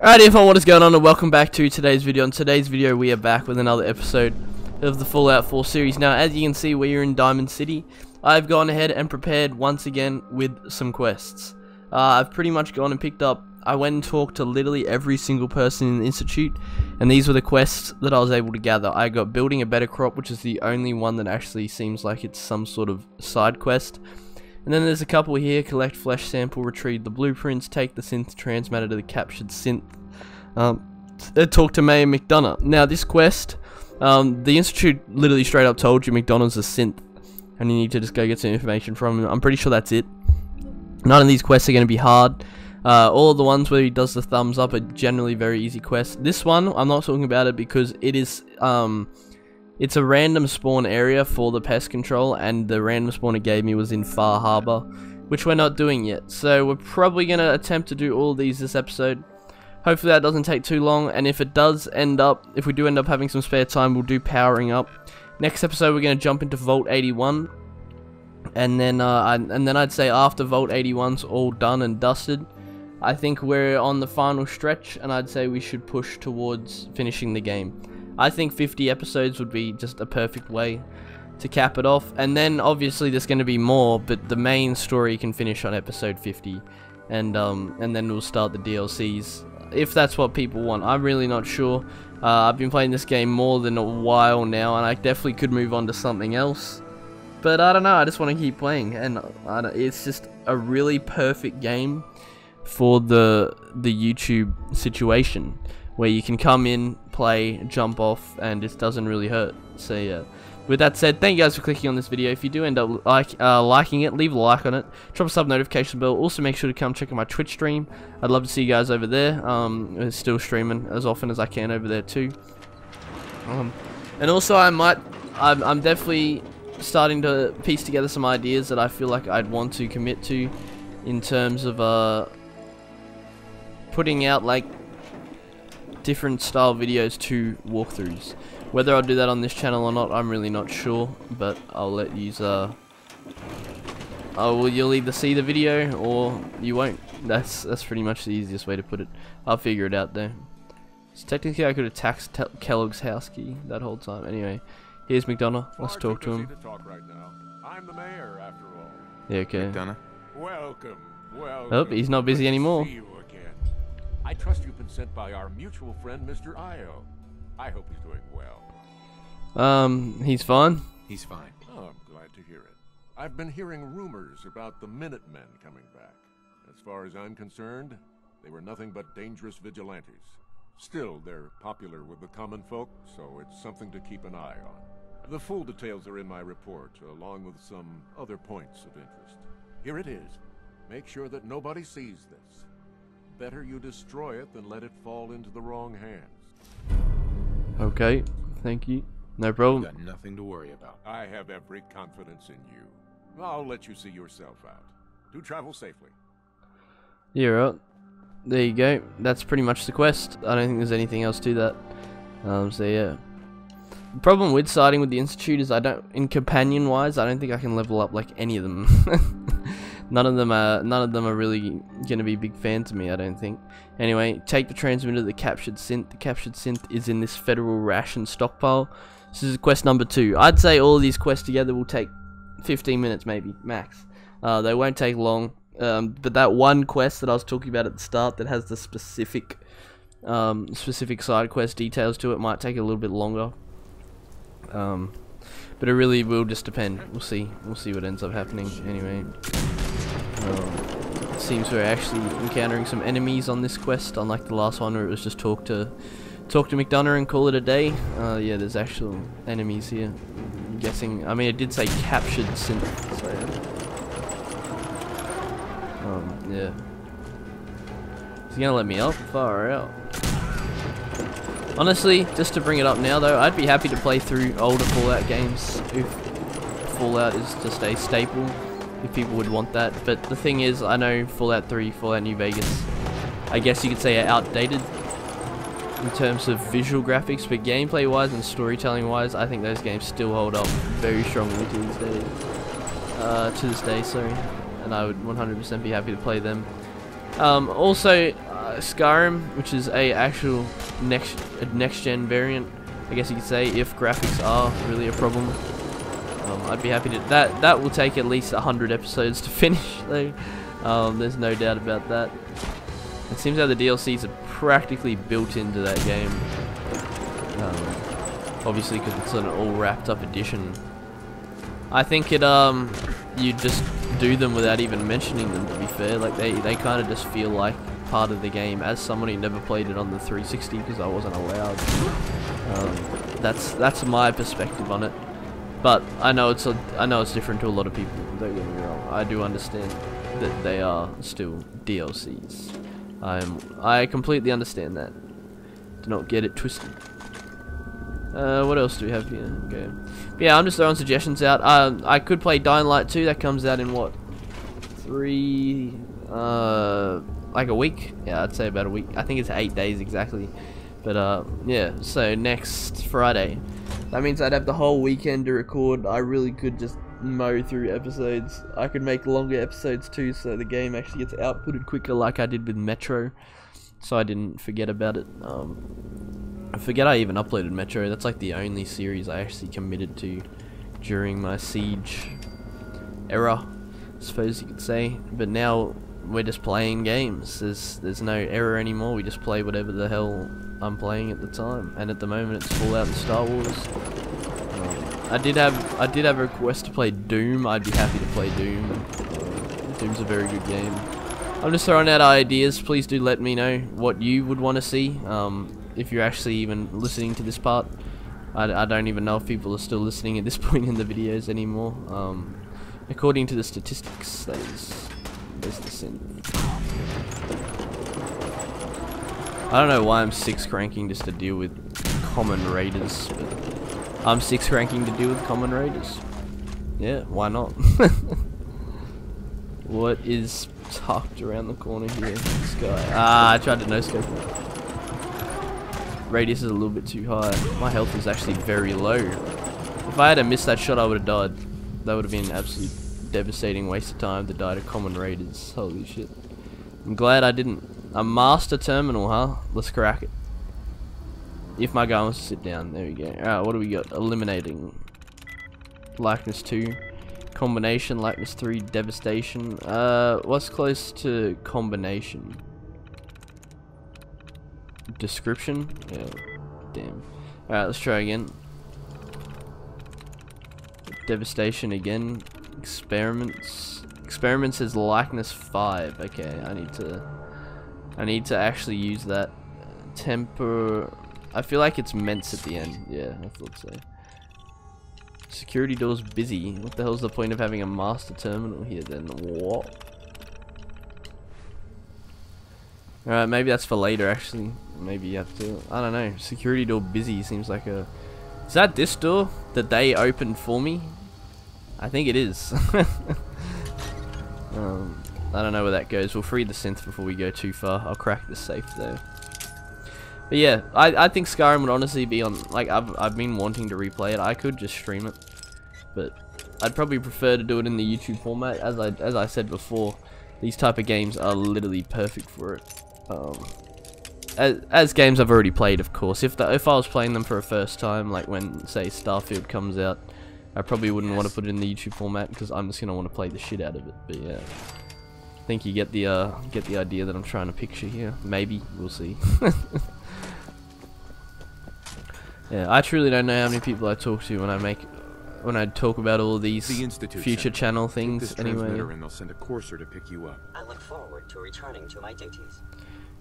Alright everyone, what is going on and welcome back to today's video. In today's video we are back with another episode of the Fallout 4 series. Now as you can see we are in Diamond City. I've gone ahead and prepared once again with some quests. Uh, I've pretty much gone and picked up, I went and talked to literally every single person in the Institute and these were the quests that I was able to gather. I got building a better crop which is the only one that actually seems like it's some sort of side quest. And then there's a couple here, collect flesh sample, retrieve the blueprints, take the synth transmitter to the captured synth, um, uh, talk to Mayor McDonough. Now this quest, um, the Institute literally straight up told you McDonough's a synth, and you need to just go get some information from him. I'm pretty sure that's it. None of these quests are going to be hard. Uh, all of the ones where he does the thumbs up are generally very easy quests. This one, I'm not talking about it because it is, um, it's a random spawn area for the pest control, and the random spawn it gave me was in Far Harbor, which we're not doing yet. So we're probably going to attempt to do all these this episode. Hopefully that doesn't take too long, and if it does end up, if we do end up having some spare time, we'll do powering up. Next episode, we're going to jump into Vault 81, and then uh, and then I'd say after Vault 81's all done and dusted, I think we're on the final stretch, and I'd say we should push towards finishing the game. I think 50 episodes would be just a perfect way to cap it off. And then obviously there's going to be more, but the main story can finish on episode 50. And um, and then we'll start the DLCs if that's what people want. I'm really not sure. Uh, I've been playing this game more than a while now, and I definitely could move on to something else. But I don't know. I just want to keep playing, and it's just a really perfect game for the the YouTube situation where you can come in, play, jump off, and it doesn't really hurt. So yeah. With that said, thank you guys for clicking on this video. If you do end up like uh, liking it, leave a like on it. Drop a sub notification bell. Also, make sure to come check out my Twitch stream. I'd love to see you guys over there. Um, still streaming as often as I can over there too. Um, and also, I might, I'm, I'm definitely starting to piece together some ideas that I feel like I'd want to commit to in terms of uh, putting out like different style videos to walkthroughs. Whether I'll do that on this channel or not, I'm really not sure, but I'll let you, uh, oh, well, you'll either see the video or you won't. That's that's pretty much the easiest way to put it. I'll figure it out though. So technically I could have taxed Kellogg's house key that whole time. Anyway, here's McDonough. Let's talk to him. To talk right I'm the mayor after all. Yeah, okay. McDonough. Welcome. Welcome. Oh, he's not busy anymore. I trust you've been sent by our mutual friend, Mr. Ayo. I hope he's doing well. Um, he's fine. He's fine. Oh, I'm glad to hear it. I've been hearing rumors about the Minutemen coming back. As far as I'm concerned, they were nothing but dangerous vigilantes. Still, they're popular with the common folk, so it's something to keep an eye on. The full details are in my report, along with some other points of interest. Here it is. Make sure that nobody sees this. Better you destroy it than let it fall into the wrong hands. Okay, thank you. No problem. got nothing to worry about. I have every confidence in you. I'll let you see yourself out. Do travel safely. Yeah, right. There you go. That's pretty much the quest. I don't think there's anything else to that. Um, so yeah. The problem with siding with the Institute is I don't, in companion-wise, I don't think I can level up like any of them. None of them are none of them are really gonna be big fans of me, I don't think. Anyway, take the transmitter the captured synth. The captured synth is in this federal ration stockpile. This is quest number two. I'd say all of these quests together will take 15 minutes maybe, max. Uh, they won't take long. Um, but that one quest that I was talking about at the start that has the specific um, specific side quest details to it might take a little bit longer. Um, but it really will just depend. We'll see. We'll see what ends up happening. Anyway. Um, seems we're actually encountering some enemies on this quest, unlike the last one where it was just talk to talk to McDonough and call it a day. Uh, yeah, there's actual enemies here. I'm guessing. I mean, it did say captured synth. So, um, yeah. He's gonna let me up? Far out. Honestly, just to bring it up now though, I'd be happy to play through older Fallout games if Fallout is just a staple if people would want that. But the thing is, I know Fallout 3, Fallout New Vegas, I guess you could say are outdated in terms of visual graphics, but gameplay-wise and storytelling-wise, I think those games still hold up very strongly to this day. Uh, to this day, sorry. And I would 100% be happy to play them. Um, also, uh, Skyrim, which is a actual next next gen variant, I guess you could say, if graphics are really a problem. Um, I'd be happy to. That that will take at least hundred episodes to finish, though. Um, there's no doubt about that. It seems like the DLCs are practically built into that game. Um, obviously, because it's an all wrapped up edition. I think it um you just do them without even mentioning them. To be fair, like they they kind of just feel like part of the game. As someone who never played it on the 360 because I wasn't allowed. Um, that's that's my perspective on it. But I know it's a, I know it's different to a lot of people. Don't get me wrong. I do understand that they are still DLCs. I'm I completely understand that. Do not get it twisted. Uh, what else do we have here? Okay. But yeah, I'm just throwing suggestions out. Um, I could play Dying Light 2. That comes out in what? Three, uh, like a week? Yeah, I'd say about a week. I think it's eight days exactly. But uh, yeah, so next Friday. That means I'd have the whole weekend to record. I really could just mow through episodes. I could make longer episodes too, so the game actually gets outputted quicker, like I did with Metro. So I didn't forget about it. Um, I forget I even uploaded Metro. That's like the only series I actually committed to during my Siege era, I suppose you could say. But now we're just playing games. There's there's no error anymore. We just play whatever the hell I'm playing at the time. And at the moment, it's Fallout and Star Wars. I did have I did have a request to play Doom. I'd be happy to play Doom. Doom's a very good game. I'm just throwing out ideas. Please do let me know what you would want to see. Um, if you're actually even listening to this part. I, I, don't even know if people are still listening at this point in the videos anymore. Um, according to the statistics, that is, there's the. I don't know why I'm six cranking just to deal with common raiders, but I'm six ranking to deal with common raiders. Yeah, why not? what is tucked around the corner here? This guy. Ah, I tried to no scope. Radius is a little bit too high. My health is actually very low. If I had missed that shot, I would have died. That would have been an absolute devastating waste of time to die to common raiders. Holy shit. I'm glad I didn't. A master terminal, huh? Let's crack it. If my guy wants to sit down, there we go. Alright, what do we got? Eliminating. Likeness 2. Combination, likeness 3, devastation. Uh, what's close to combination? Description? Yeah, damn. Alright, let's try again. Devastation again. Experiments. Experiments is likeness 5. Okay, I need to... I need to actually use that. Temper... I feel like it's mints at the end. Yeah, I thought so. Security door's busy. What the hell's the point of having a master terminal here then? What? Alright, maybe that's for later actually. Maybe you have to. I don't know. Security door busy seems like a... Is that this door that they opened for me? I think it is. um, I don't know where that goes. We'll free the synth before we go too far. I'll crack the safe though. But yeah, I, I think Skyrim would honestly be on, like, I've, I've been wanting to replay it. I could just stream it. But I'd probably prefer to do it in the YouTube format. As I, as I said before, these type of games are literally perfect for it. Um, as, as games I've already played, of course. If, the, if I was playing them for a first time, like when, say, Starfield comes out, I probably wouldn't want to put it in the YouTube format because I'm just going to want to play the shit out of it. But yeah. I think you get the uh, get the idea that I'm trying to picture here. Maybe we'll see. Yeah, I truly don't know how many people I talk to when I make when I talk about all these the future channel things anyway. And they'll send a courser to pick you up. I look forward to returning to my duties.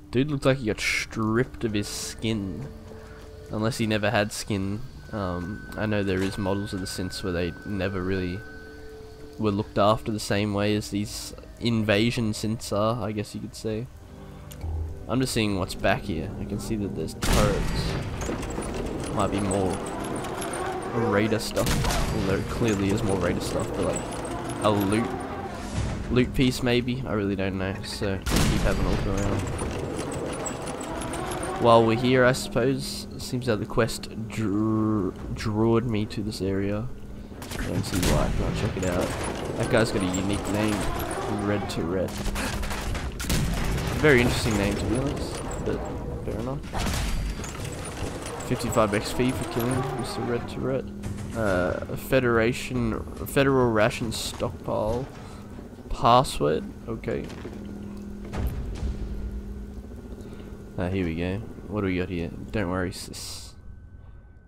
Dude looks like he got stripped of his skin. Unless he never had skin. Um, I know there is models of the synths where they never really were looked after the same way as these invasion synths are, I guess you could say. I'm just seeing what's back here. I can see that there's turrets might be more raider stuff. Although clearly is more raider stuff, but like a loot loot piece maybe. I really don't know. So keep having a look around. While we're here, I suppose seems that the quest drew drawed me to this area. Don't see why. I'll check it out. That guy's got a unique name. Red Tourette. very interesting name to be honest, but fair enough. 55 XP for killing Mr. Red Turret. Uh, Federation, Federal Ration Stockpile. Password, okay. Uh, here we go. What do we got here? Don't worry, sis.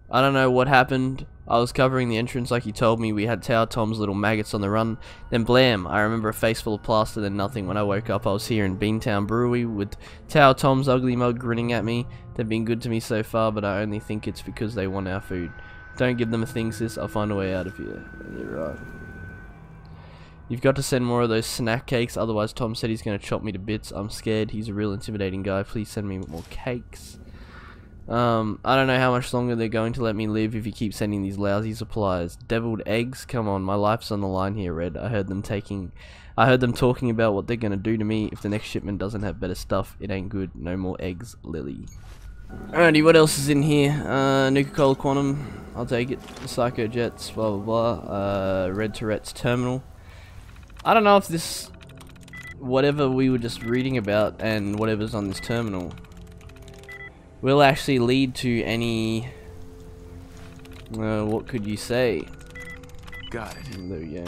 I don't know what happened. I was covering the entrance like you told me. We had Tower Tom's little maggots on the run. Then blam, I remember a face full of plaster, then nothing. When I woke up, I was here in Beantown Brewery with Tower Tom's ugly mug grinning at me. They've been good to me so far, but I only think it's because they want our food. Don't give them a thing, sis. I'll find a way out of here. You're right. You've got to send more of those snack cakes, otherwise Tom said he's going to chop me to bits. I'm scared. He's a real intimidating guy. Please send me more cakes. Um, I don't know how much longer they're going to let me live if you keep sending these lousy supplies. Deviled eggs? Come on, my life's on the line here, Red. I heard them taking... I heard them talking about what they're going to do to me if the next shipment doesn't have better stuff. It ain't good. No more eggs, Lily. Alrighty, what else is in here? Uh, Nuka-Cola Quantum. I'll take it. Psycho Jets, blah blah blah. Uh, Red Tourette's Terminal. I don't know if this, whatever we were just reading about and whatever's on this terminal, will actually lead to any, uh, what could you say? Got it. There we go.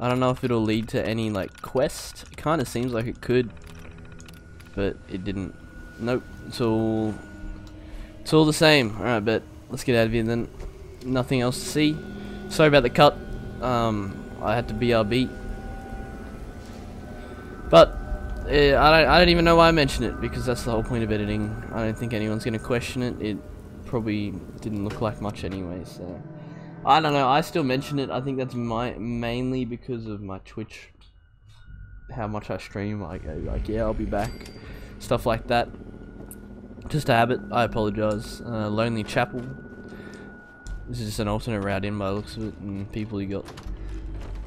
I don't know if it'll lead to any, like, quest. It kind of seems like it could, but it didn't. Nope, it's all, it's all the same. Alright, but let's get out of here then. Nothing else to see. Sorry about the cut. Um, I had to BRB. But uh, I don't. I don't even know why I mentioned it because that's the whole point of editing. I don't think anyone's going to question it. It probably didn't look like much anyway. So I don't know. I still mention it. I think that's my mainly because of my Twitch. How much I stream. Go like, yeah, I'll be back. Stuff like that. Just a habit. I apologize. Uh, Lonely Chapel. This is just an alternate route in by looks of it, and people who got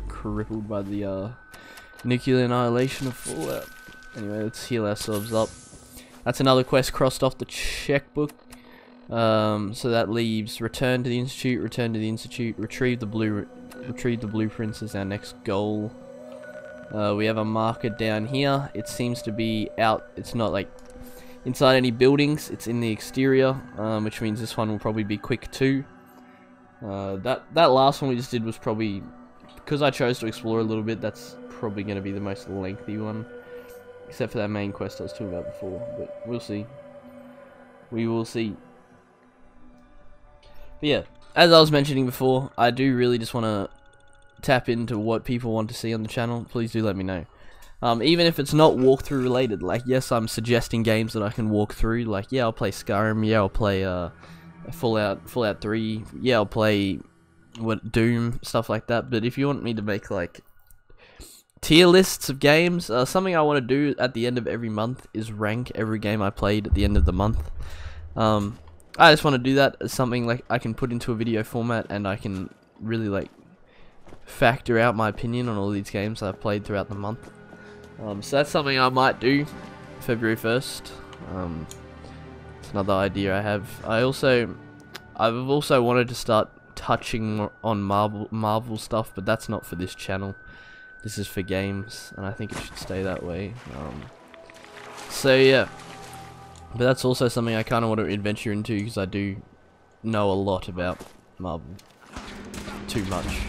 crippled by the uh, nuclear annihilation of Fallout. Anyway, let's heal ourselves up. That's another quest crossed off the checkbook. Um, so that leaves return to the institute, return to the institute, retrieve the blue, retrieve the blueprints is our next goal. Uh, we have a marker down here. It seems to be out. It's not like inside any buildings. It's in the exterior, um, which means this one will probably be quick too. Uh, that that last one we just did was probably because I chose to explore a little bit. That's probably going to be the most lengthy one, except for that main quest I was talking about before. But we'll see. We will see. But yeah, as I was mentioning before, I do really just want to tap into what people want to see on the channel. Please do let me know. Um, even if it's not walkthrough related, like yes, I'm suggesting games that I can walk through. Like yeah, I'll play Skyrim. Yeah, I'll play uh, Fallout, Fallout 3. Yeah, I'll play what Doom stuff like that. But if you want me to make like tier lists of games, uh, something I want to do at the end of every month is rank every game I played at the end of the month. Um, I just want to do that as something like I can put into a video format and I can really like factor out my opinion on all these games I've played throughout the month. Um, so that's something I might do February 1st. Um, it's another idea I have. I also, I've also wanted to start touching on Marvel Marvel stuff, but that's not for this channel. This is for games, and I think it should stay that way. Um, so yeah, but that's also something I kind of want to adventure into because I do know a lot about Marvel. Too much.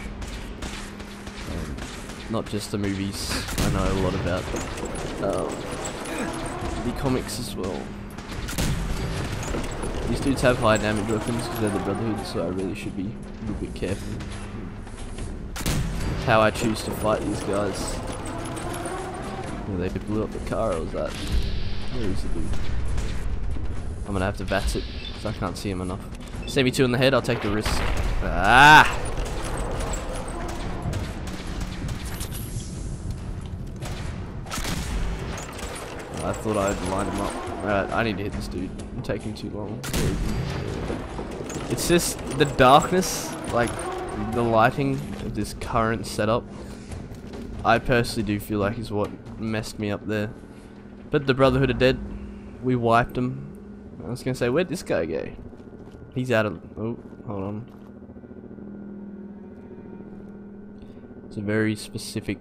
Um, not just the movies. I know a lot about um, the comics as well. These dudes have high damage weapons because they're the Brotherhood, so I really should be a little bit careful. How I choose to fight these guys. Oh, they blew up the car, or was that? Where is the dude? I'm gonna have to bat it, because I can't see him enough. Save me two in the head, I'll take the risk. Ah! I thought I'd line him up. Alright, I need to hit this dude. I'm taking too long. It's just the darkness, like the lighting of this current setup. I personally do feel like is what messed me up there. But the Brotherhood are dead. We wiped them. I was gonna say, where'd this guy go? He's out of. Oh, hold on. It's a very specific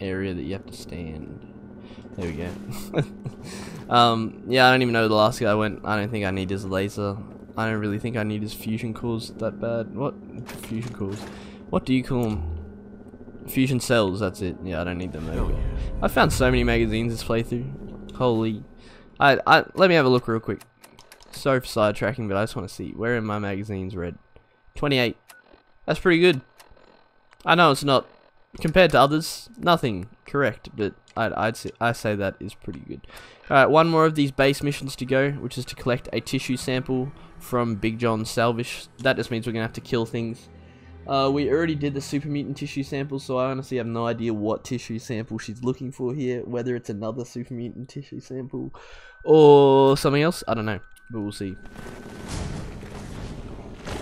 area that you have to stand. There we go. um, yeah, I don't even know where the last guy went. I don't think I need his laser. I don't really think I need his fusion cores that bad. What? Fusion cores? What do you call them? Fusion cells, that's it. Yeah, I don't need them. There we go. I found so many magazines this playthrough. Holy. I, I, let me have a look real quick. Sorry for sidetracking, but I just want to see. Where are my magazines read? 28. That's pretty good. I know it's not, compared to others, nothing correct, but I'd, I'd say, I say that is pretty good. Alright, one more of these base missions to go, which is to collect a tissue sample from Big John Salvage. That just means we're going to have to kill things. Uh, we already did the super mutant tissue sample, so I honestly have no idea what tissue sample she's looking for here. Whether it's another super mutant tissue sample or something else, I don't know, but we'll see.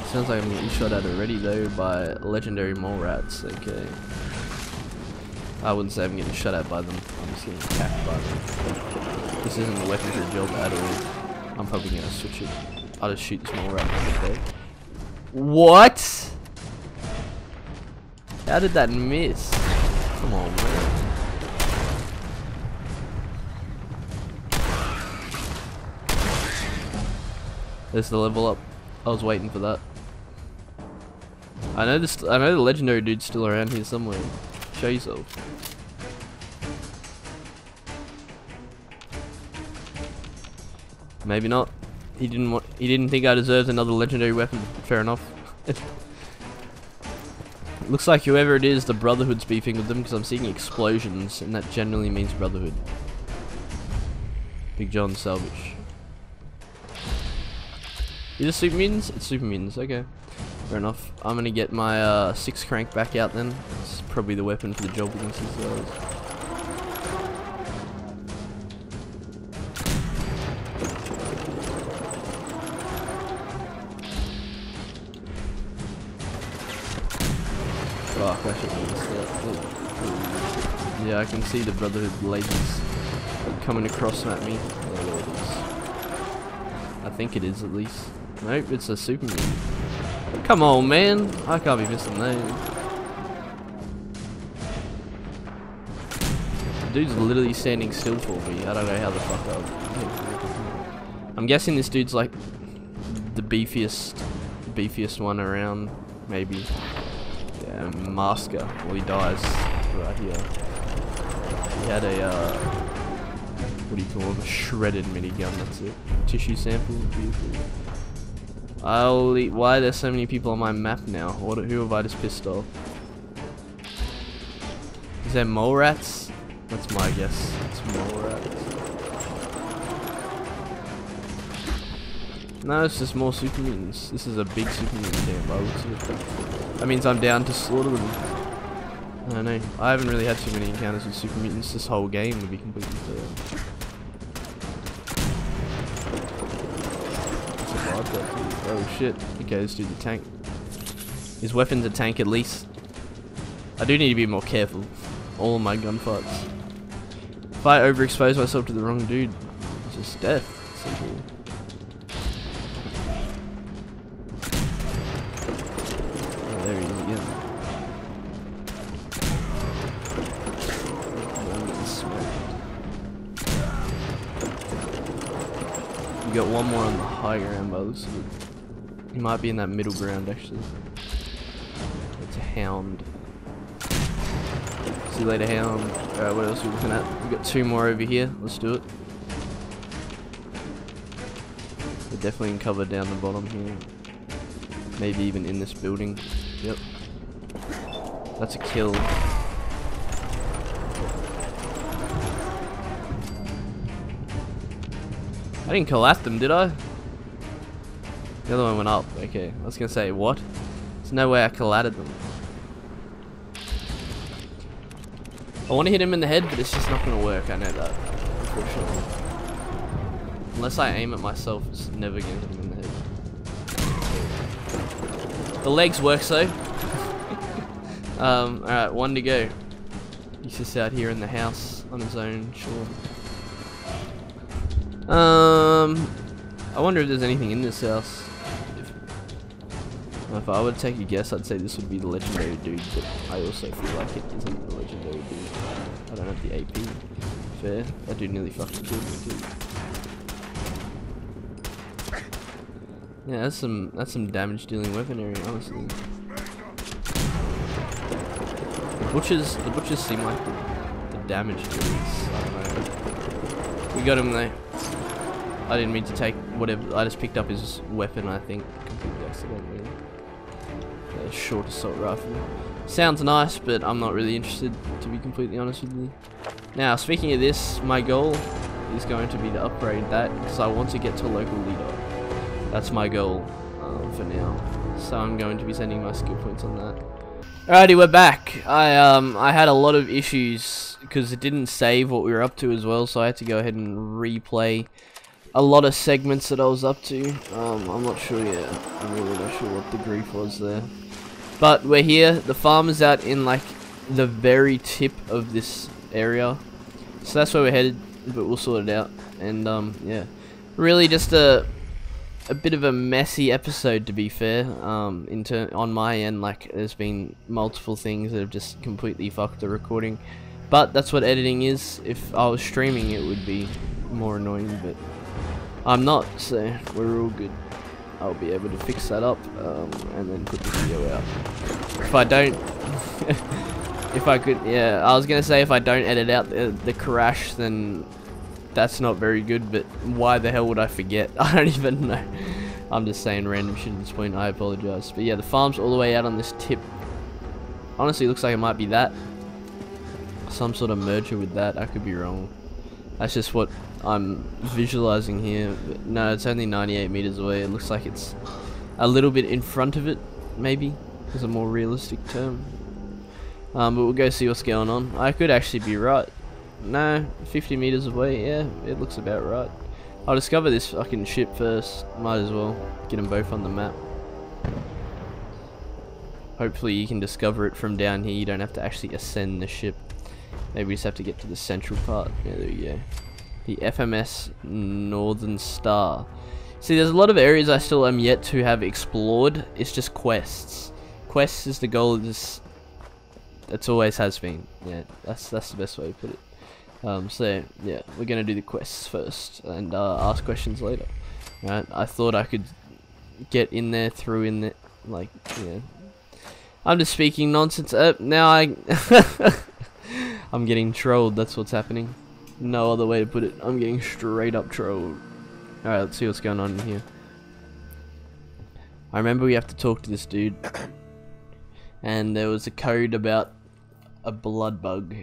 Sounds like I'm getting shot at already though by legendary mole rats. Okay. I wouldn't say I'm getting shot at by them. I'm just getting attacked by them. This isn't a weapon for a job at all. I'm probably gonna switch it. I'll just shoot rat in What? How did that miss? Come on, man. There's the level up. I was waiting for that. I know this. I know the legendary dude's still around here somewhere. Show yourself. Maybe not. He didn't want. He didn't think I deserved another legendary weapon. Fair enough. Looks like whoever it is, the Brotherhood's beefing with them because I'm seeing explosions, and that generally means Brotherhood. Big John Salvage. Is it Super Mutants? It's Super Mutants, okay. Fair enough. I'm gonna get my uh, six crank back out then. It's probably the weapon for the job against these guys. Fuck, I should have that. Oh, yeah, I can see the Brotherhood lasers coming across at me. I think it is at least. Nope, it's a Superman. Come on, man. I can't be missing that. Dude's literally standing still for me. I don't know how the fuck I'm guessing this dude's like the beefiest beefiest one around, maybe. Masker. Well, he dies right here. He had a, uh, what do you call it? A shredded minigun, that's it. Tissue sample, beautiful. I'll eat. Why there's so many people on my map now? What? Who have I just pissed off? Is there mole rats? That's my guess. It's mole rats. No, it's just more super mutants. This is a big super mutant camp. I looks That means I'm down to slaughter them. I don't know. I haven't really had too many encounters with super mutants this whole game, to be completely fair. Oh shit. Okay, let's do the tank. His weapon's a tank at least. I do need to be more careful. All of my gunfights. If I overexpose myself to the wrong dude, it's just death. Simple. Ground by the He might be in that middle ground actually. It's a hound. See you later, hound. Alright, what else are we looking at? We've got two more over here. Let's do it. We're definitely in cover down the bottom here. Maybe even in this building. Yep. That's a kill. I didn't collapse them, did I? The other one went up. Okay, I was gonna say, what? There's no way I collided them. I want to hit him in the head, but it's just not gonna work. I know that, unfortunately. Unless I aim at myself, it's never gonna hit him in the head. The legs work so. um, alright, one to go. He's just out here in the house on his own, sure. Um, I wonder if there's anything in this house. If, I would take a guess, I'd say this would be the legendary dude, but I also feel like it isn't the legendary dude. I don't have the AP. Fair. That dude nearly fucking killed me too. Yeah, that's some that's some damage dealing weaponry, honestly. The butchers the butchers seem like the, the damage dealers. We got him though. I didn't mean to take whatever I just picked up his weapon I think completely accidentally. A short assault rifle. Sounds nice, but I'm not really interested to be completely honest with you. Now speaking of this, my goal is going to be to upgrade that because I want to get to local leader. That's my goal um, for now. So I'm going to be sending my skill points on that. Alrighty, we're back. I um I had a lot of issues because it didn't save what we were up to as well, so I had to go ahead and replay a lot of segments that I was up to. Um, I'm not sure yet. I'm really not sure what the grief was there. But we're here. The farm is out in like the very tip of this area, so that's where we're headed. But we'll sort it out. And um, yeah, really just a a bit of a messy episode to be fair. Um, in on my end, like there's been multiple things that have just completely fucked the recording. But that's what editing is. If I was streaming, it would be more annoying. But I'm not, so we're all good. I'll be able to fix that up um, and then put the video out. If I don't, if I could, yeah, I was gonna say if I don't edit out the, the crash, then that's not very good, but why the hell would I forget? I don't even know. I'm just saying random shit at this point, I apologize. But yeah, the farm's all the way out on this tip. Honestly, looks like it might be that. Some sort of merger with that, I could be wrong. That's just what I'm visualizing here. But no, it's only 98 meters away. It looks like it's a little bit in front of it, maybe, is a more realistic term. Um, but we'll go see what's going on. I could actually be right. No, 50 meters away, yeah, it looks about right. I'll discover this fucking ship first. Might as well get them both on the map. Hopefully you can discover it from down here. You don't have to actually ascend the ship. Maybe we just have to get to the central part. Yeah, there we go. The FMS Northern Star. See, there's a lot of areas I still am yet to have explored. It's just quests. Quests is the goal of this. It's always has been. Yeah, that's that's the best way to put it. Um, so yeah, we're gonna do the quests first and uh, ask questions later. Right? I thought I could get in there through in there, like yeah. I'm just speaking nonsense. Uh, now I, I'm getting trolled. That's what's happening. No other way to put it. I'm getting straight up trolled. All right, let's see what's going on in here. I remember we have to talk to this dude, and there was a code about a blood bug,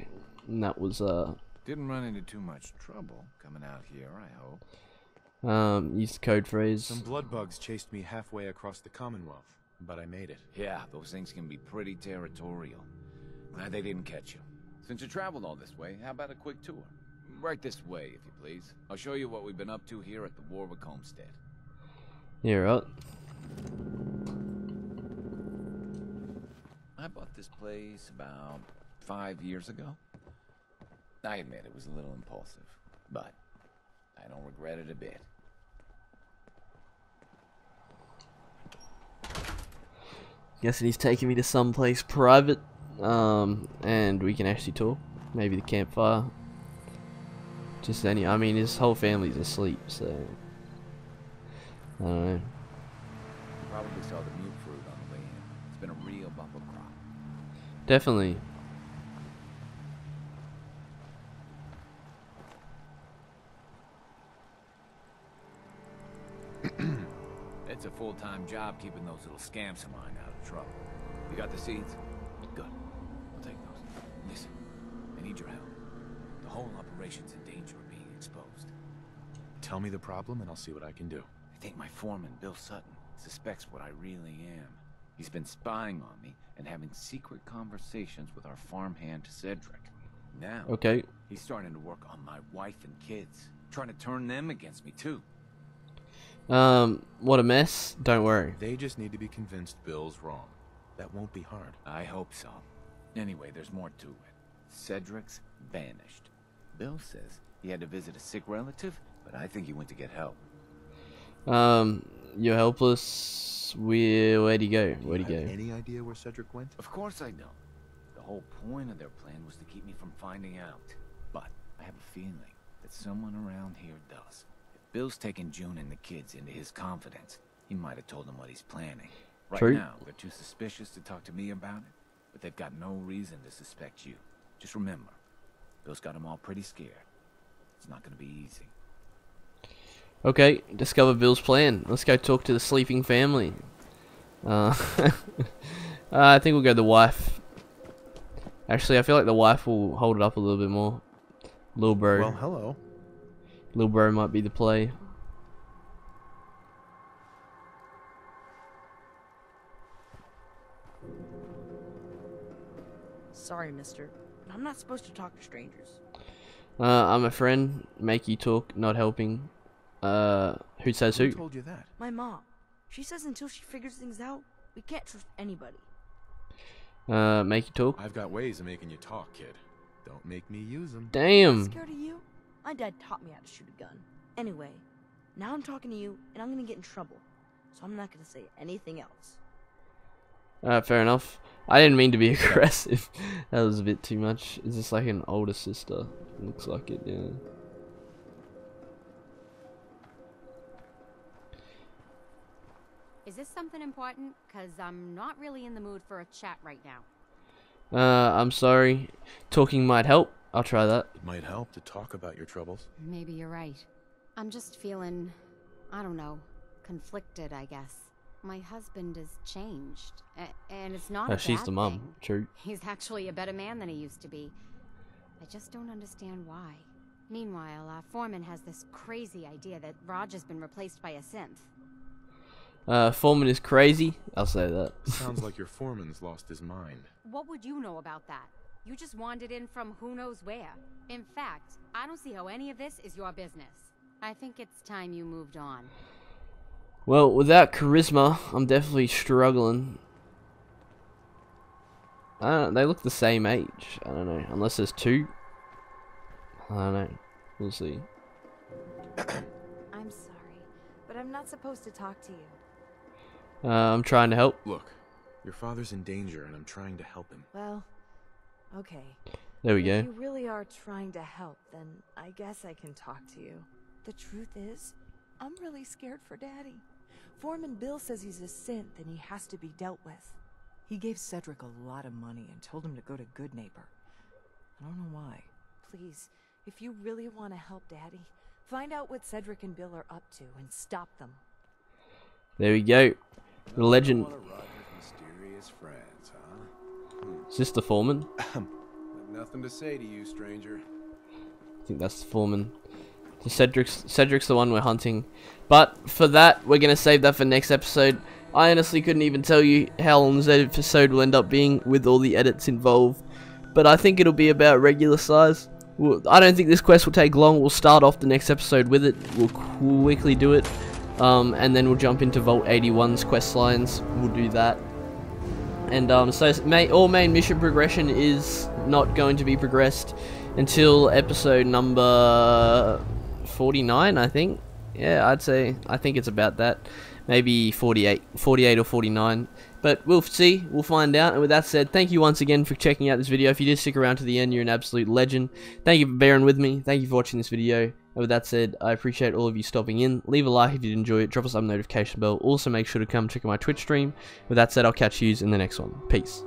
and that was uh didn't run into too much trouble coming out here, I hope. Um, use the code phrase. Some blood bugs chased me halfway across the Commonwealth, but I made it. Yeah, those things can be pretty territorial. Glad they didn't catch you. Since you traveled all this way, how about a quick tour? Right this way, if you please. I'll show you what we've been up to here at the Warwick Homestead. Yeah, right. I bought this place about five years ago. I admit it was a little impulsive, but I don't regret it a bit. Guessing he's taking me to some place private, um, and we can actually talk. Maybe the campfire. Just any. I mean, his whole family's asleep, so I don't know. Probably saw the mute fruit on the way in. It's been a real bumper crop. Definitely. it's a full-time job keeping those little scamps of mine out of trouble. You got the seeds? Listen, I need your help. The whole operation's in danger of being exposed. Tell me the problem and I'll see what I can do. I think my foreman, Bill Sutton, suspects what I really am. He's been spying on me and having secret conversations with our farmhand Cedric. Now, Okay. he's starting to work on my wife and kids, trying to turn them against me too. Um, what a mess. Don't worry. They just need to be convinced Bill's wrong. That won't be hard. I hope so. Anyway, there's more to it. Cedric's vanished. Bill says he had to visit a sick relative, but I think he went to get help. Um, you're helpless. Where, where'd he go? Where'd he have go? Any idea where Cedric went? Of course I don't. The whole point of their plan was to keep me from finding out. But I have a feeling that someone around here does. If Bill's taking June and the kids into his confidence, he might have told them what he's planning. Right True. now, they're too suspicious to talk to me about it, but they've got no reason to suspect you. Just remember, Bill's got them all pretty scared. It's not gonna be easy. Okay, discover Bill's plan. Let's go talk to the sleeping family. Uh, uh, I think we'll go the wife. Actually, I feel like the wife will hold it up a little bit more. Lil bro. Well, hello. Lil bro might be the play. Sorry, mister, but I'm not supposed to talk to strangers. Uh, I'm a friend. Make you talk, not helping. Uh, who says Who who? told you that? My mom. She says until she figures things out, we can't trust anybody. Uh, make you talk. I've got ways of making you talk, kid. Don't make me use them. I'm Damn. scared of you? My dad taught me how to shoot a gun. Anyway, now I'm talking to you, and I'm gonna get in trouble. So I'm not gonna say anything else. Uh, fair enough. I didn't mean to be aggressive. that was a bit too much. Is this like an older sister? Looks like it, yeah. Is this something important? Because I'm not really in the mood for a chat right now. Uh, I'm sorry. Talking might help. I'll try that. It might help to talk about your troubles. Maybe you're right. I'm just feeling, I don't know, conflicted, I guess. My husband has changed, and it's not Uh, a she's the mom. thing. True. He's actually a better man than he used to be. I just don't understand why. Meanwhile, uh, Foreman has this crazy idea that Roger has been replaced by a synth. Uh, Foreman is crazy. I'll say that. Sounds like your foreman's lost his mind. What would you know about that? You just wandered in from who knows where. In fact, I don't see how any of this is your business. I think it's time you moved on. Well, without charisma, I'm definitely struggling. I don't, they look the same age. I don't know. Unless there's two. I don't know. We'll see. I'm sorry, but I'm not supposed to talk to you. Uh, I'm trying to help. Look, your father's in danger, and I'm trying to help him. Well, okay. There we If go. you really are trying to help, then I guess I can talk to you. The truth is, I'm really scared for Daddy. Foreman Bill says he's a synth and he has to be dealt with. He gave Cedric a lot of money and told him to go to Goodneighbor. I don't know why. Please, if you really want to help Daddy, find out what Cedric and Bill are up to and stop them. There we go. The legend. One of Roger's mysterious friends, huh? Hmm. Sister Foreman. Got nothing to say to you, stranger. I think that's the foreman. Cedric's Cedric's the one we're hunting. But for that, we're gonna save that for next episode. I honestly couldn't even tell you how long this episode will end up being with all the edits involved. But I think it'll be about regular size. Well, I don't think this quest will take long. We'll start off the next episode with it. We'll quickly do it. Um, and then we'll jump into Vault 81's quest lines. We'll do that. And um, so main, all main mission progression is not going to be progressed until episode number 49, I think. Yeah, I'd say, I think it's about that. Maybe 48, 48 or 49. But we'll see, we'll find out. And with that said, thank you once again for checking out this video. If you did stick around to the end, you're an absolute legend. Thank you for bearing with me. Thank you for watching this video. And with that said, I appreciate all of you stopping in. Leave a like if you enjoy it. Drop us a notification bell. Also, make sure to come check out my Twitch stream. With that said, I'll catch you in the next one. Peace.